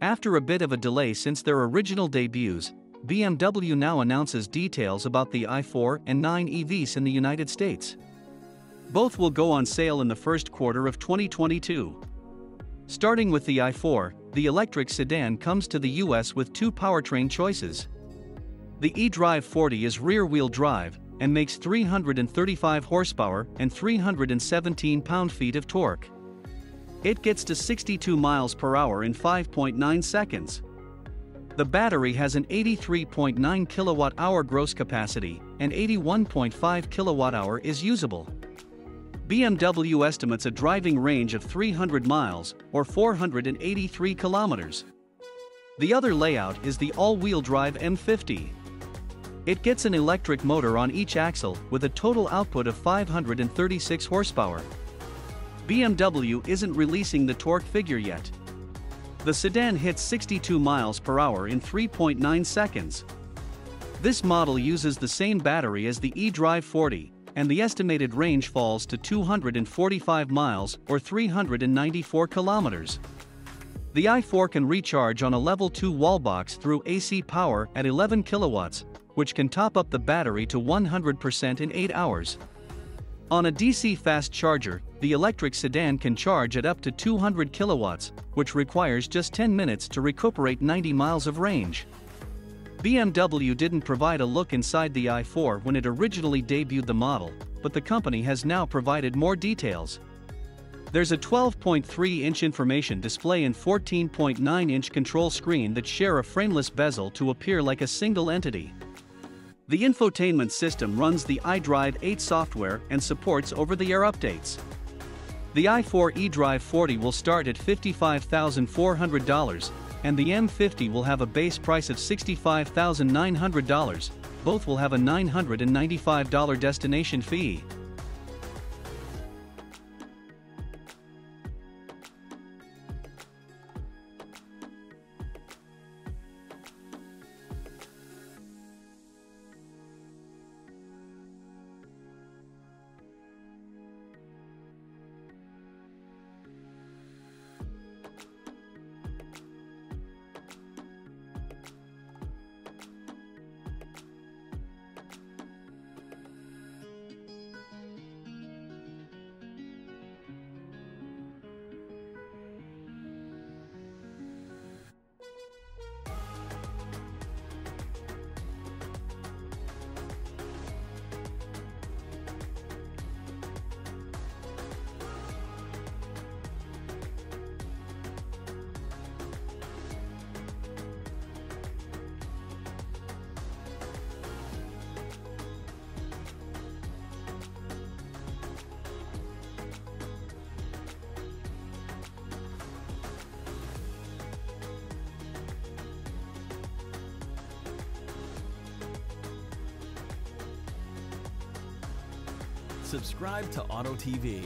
After a bit of a delay since their original debuts, BMW now announces details about the i4 and 9 EVs in the United States. Both will go on sale in the first quarter of 2022. Starting with the i4, the electric sedan comes to the US with two powertrain choices. The eDrive 40 is rear-wheel drive and makes 335 horsepower and 317 pound-feet of torque. It gets to 62 miles per hour in 5.9 seconds. The battery has an 83.9 kilowatt-hour gross capacity and 81.5 kilowatt-hour is usable. BMW estimates a driving range of 300 miles or 483 kilometers. The other layout is the all-wheel drive M50. It gets an electric motor on each axle with a total output of 536 horsepower. BMW isn't releasing the torque figure yet. The sedan hits 62 miles per hour in 3.9 seconds. This model uses the same battery as the eDrive 40, and the estimated range falls to 245 miles or 394 kilometers. The i4 can recharge on a level 2 wall box through AC power at 11 kilowatts, which can top up the battery to 100% in 8 hours. On a DC fast charger, the electric sedan can charge at up to 200 kilowatts, which requires just 10 minutes to recuperate 90 miles of range. BMW didn't provide a look inside the i4 when it originally debuted the model, but the company has now provided more details. There's a 12.3-inch information display and 14.9-inch control screen that share a frameless bezel to appear like a single entity. The infotainment system runs the iDrive 8 software and supports over-the-air updates. The i4 eDrive 40 will start at $55,400, and the M50 will have a base price of $65,900, both will have a $995 destination fee. Subscribe to Auto TV